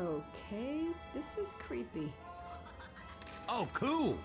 Okay, this is creepy. Oh, cool.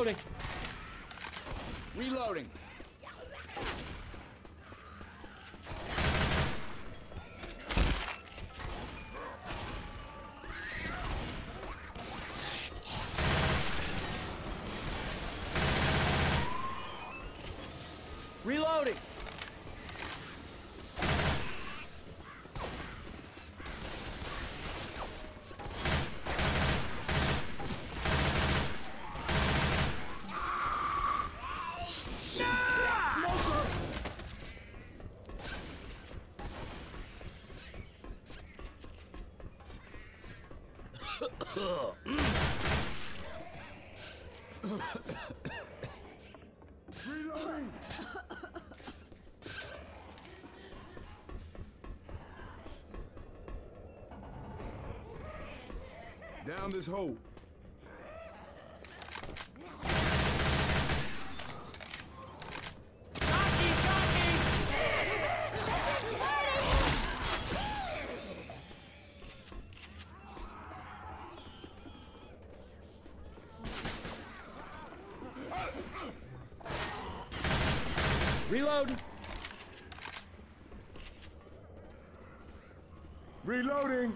Reloading. Reloading. Down this hole. Jockey, jockey! Reload. Reloading!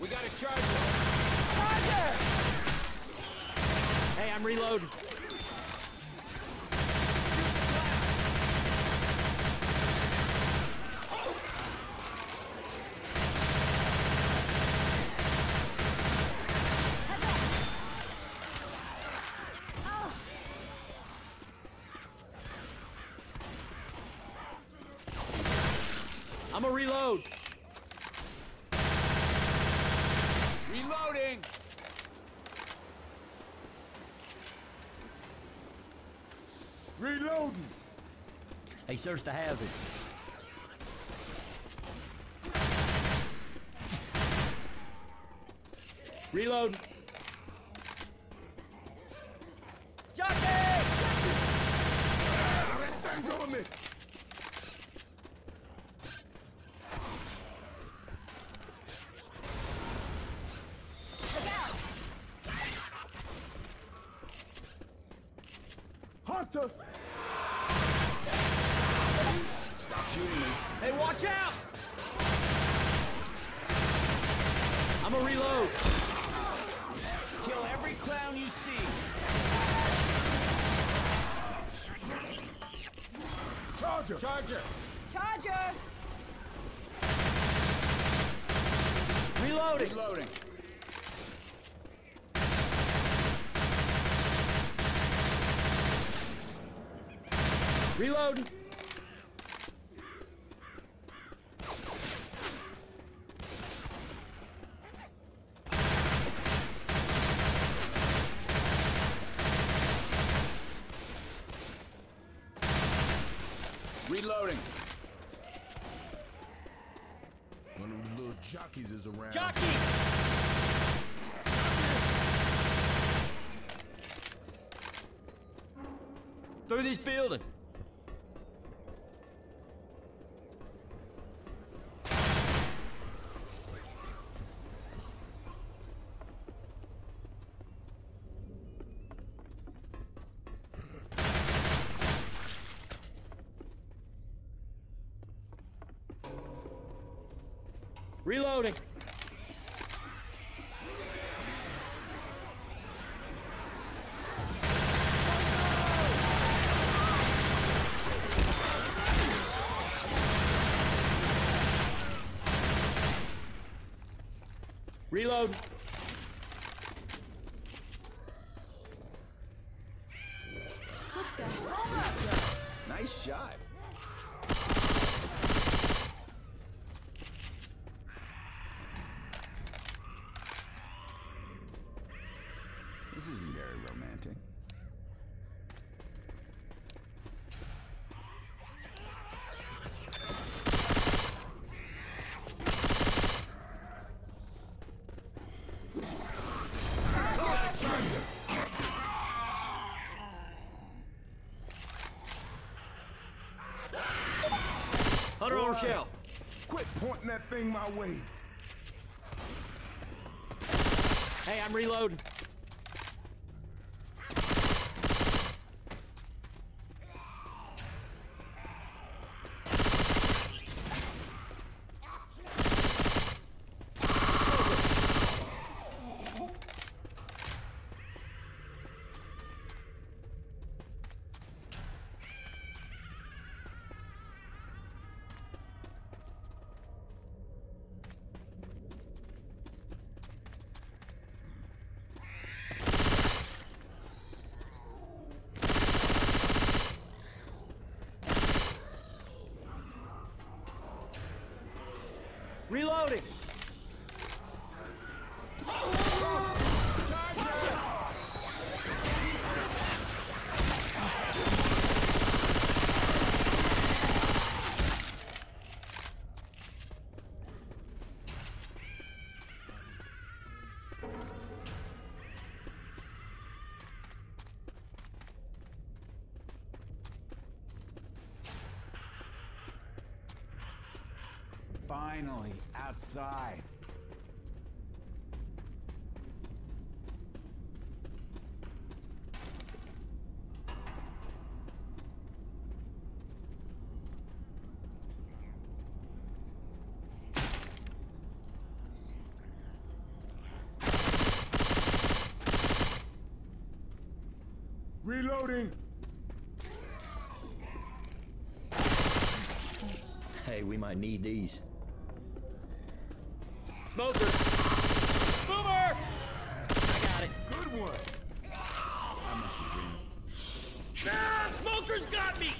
We got a charger. Hey, I'm reloading. I'm a reload. Reloading! Reloading! Hey, search the hazard. Reload. Jockey! That thing's on me! Hunter! Stop shooting me. Hey, watch out! I'm a reload. Kill every clown you see. Charger! Charger. Charger! Reloading. Reloading! Reload. Reloading. One of those little jockeys is around. Jockey! Through this building. Reloading. Reload. Nice shot. Hunter on shell. Quit pointing that thing my way. Hey, I'm reloading. Finally, outside. Reloading. Hey, we might need these. Smoker! Boomer! I got it. Good one. I must be dreaming. Ah, Smoker's got me!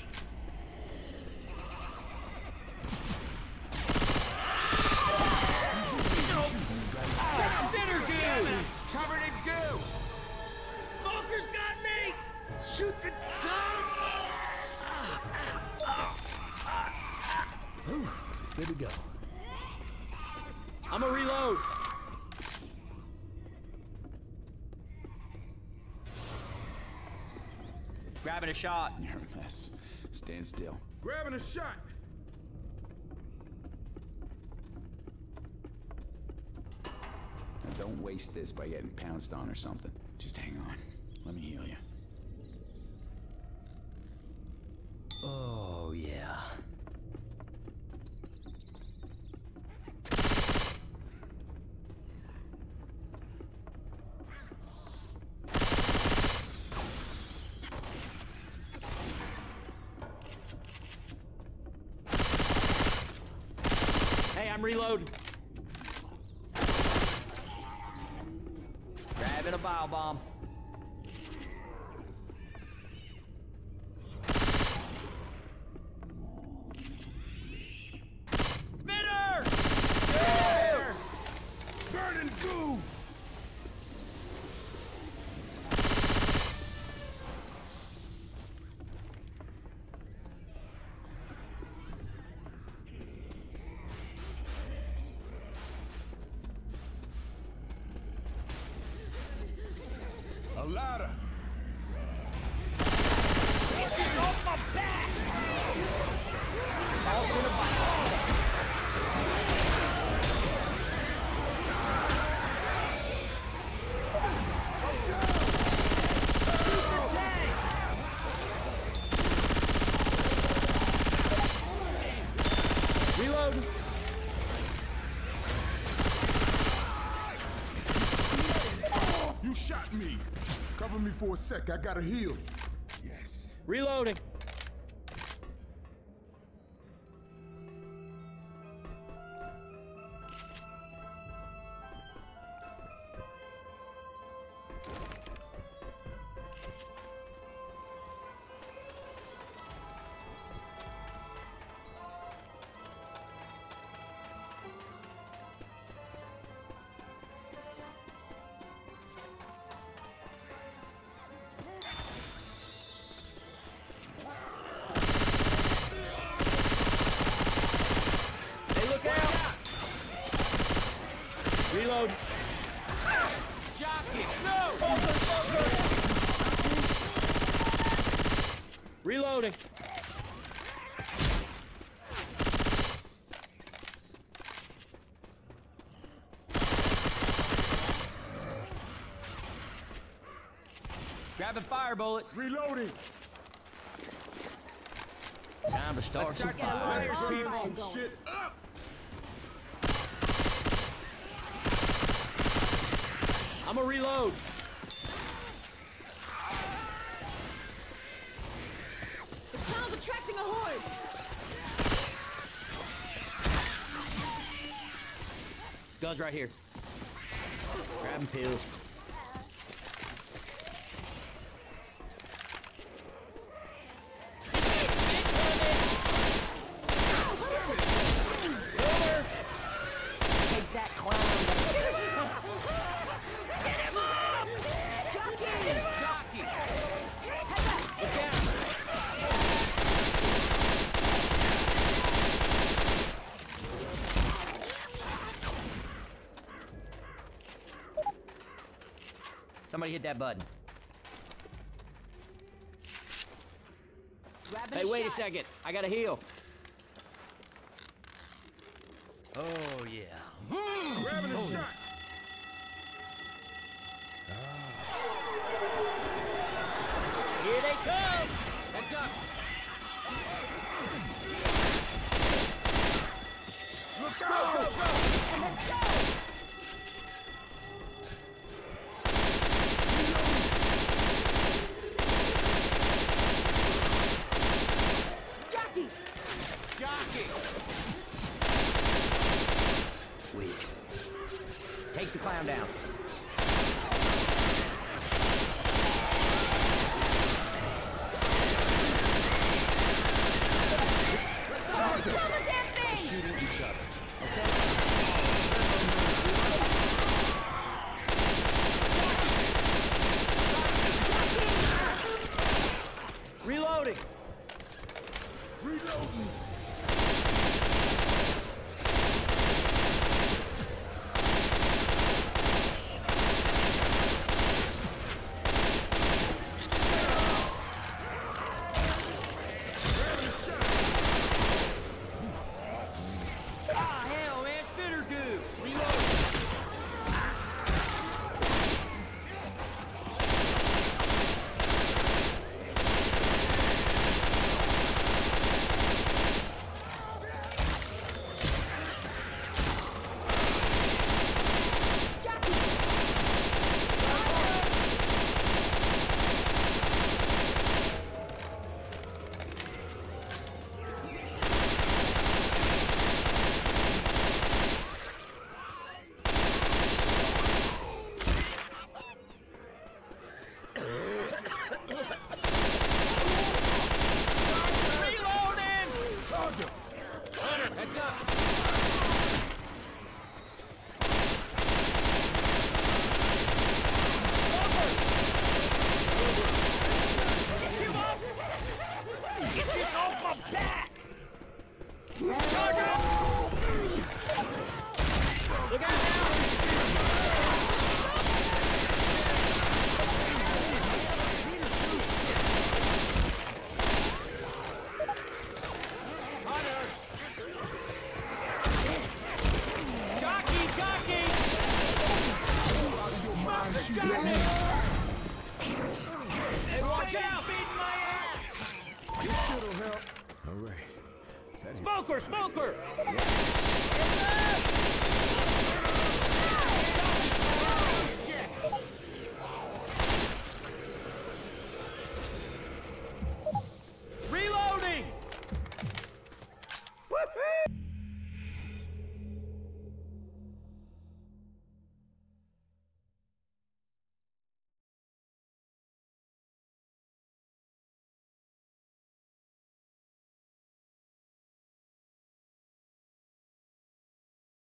Grabbing a shot. You're a mess. Stand still. Grabbing a shot. Now don't waste this by getting pounced on or something. Just hang on. Let me heal you. Oh, yeah. Reloading. Grabbing a bile bomb. Cover me for a sec. I gotta heal. Yes. Reloading. Reload. Jockey! No! Reloading. Grabbing fire bullets. Reloading. Time to start some fires, people. Shit I'm gonna reload. The attracting a horde! Guns right here. Grabbing pills. Somebody hit that button. Grabbing Hey, wait a second. I gotta heal. Oh, yeah. Grabbing a shot. Here they come! Each other.